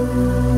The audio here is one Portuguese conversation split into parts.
Música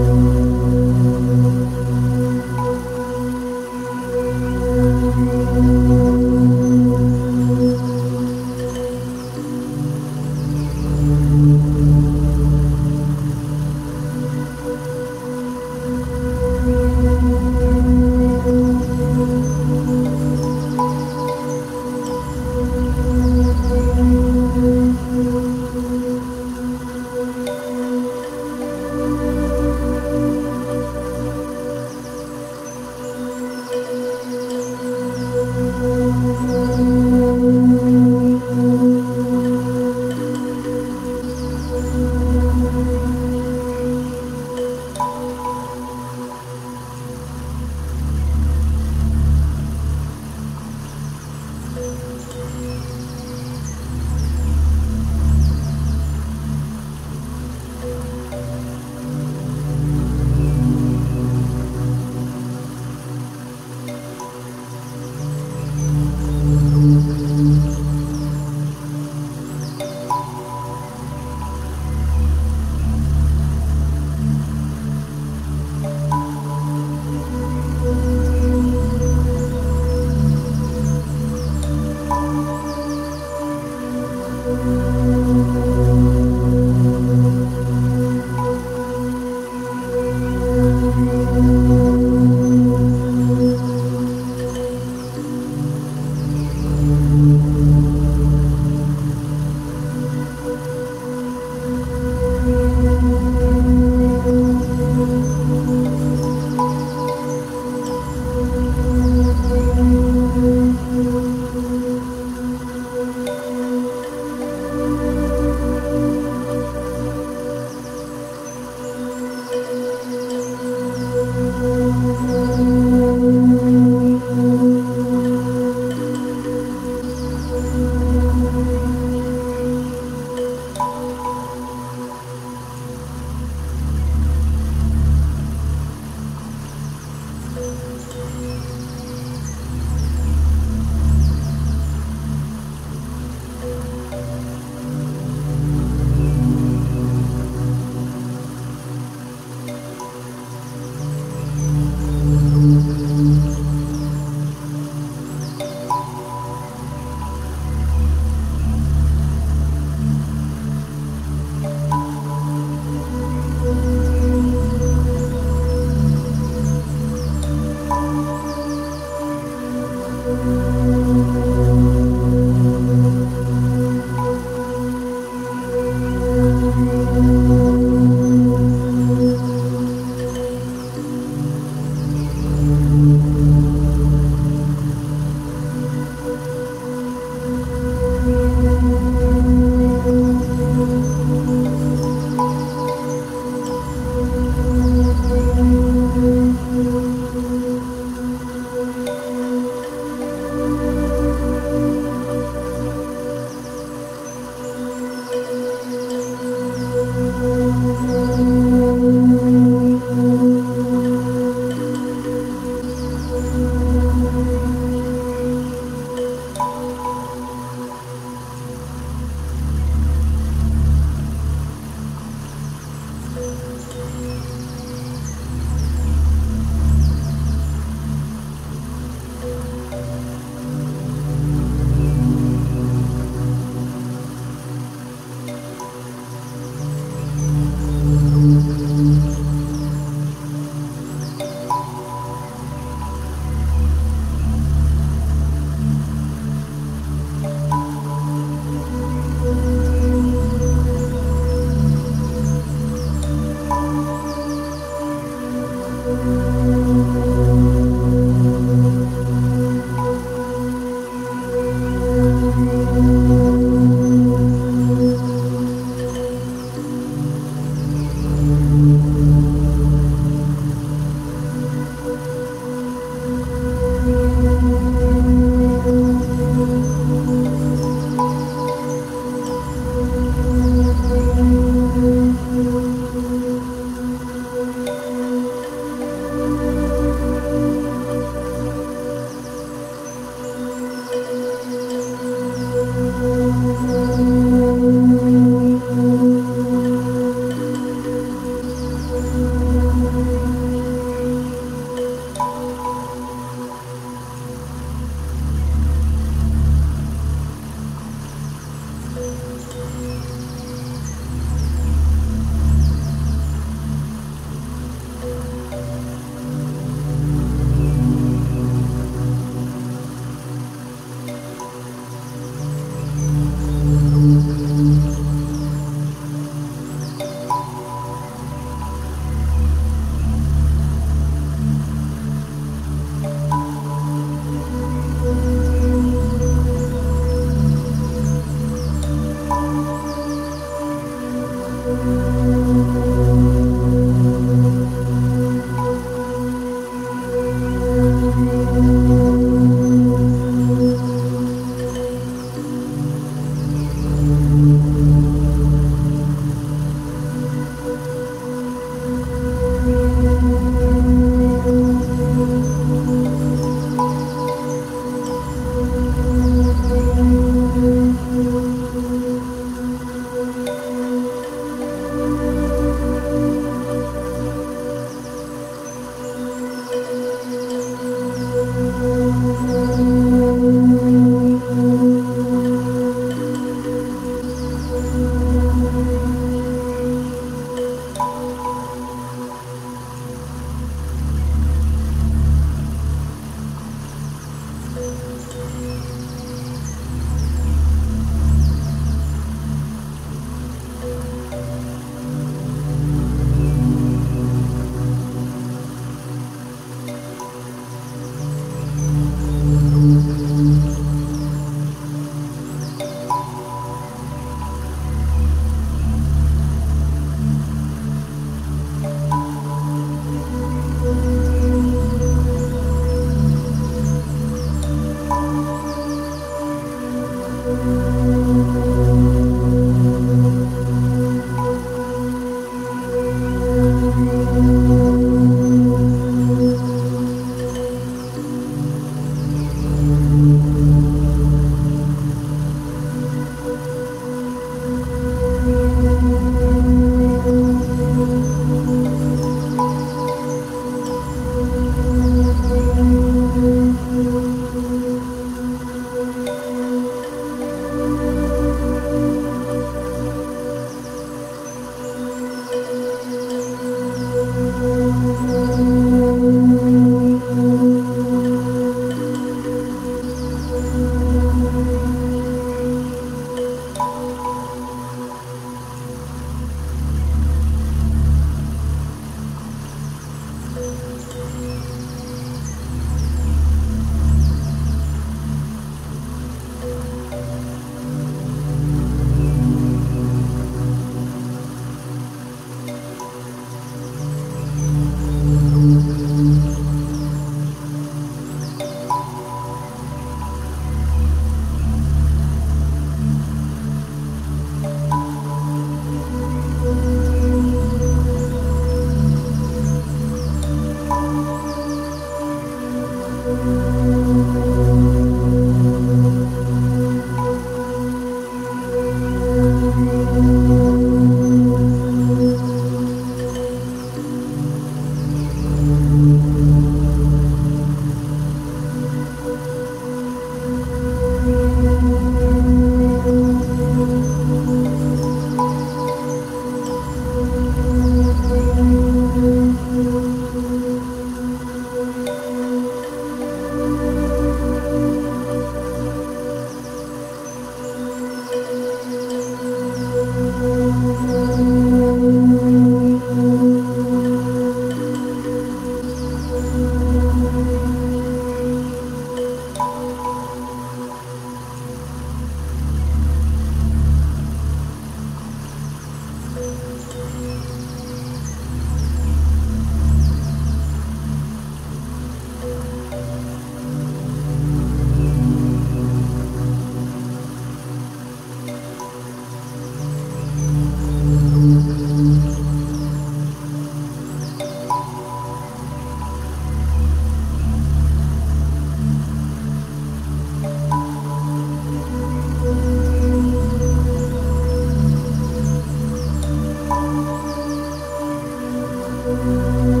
Música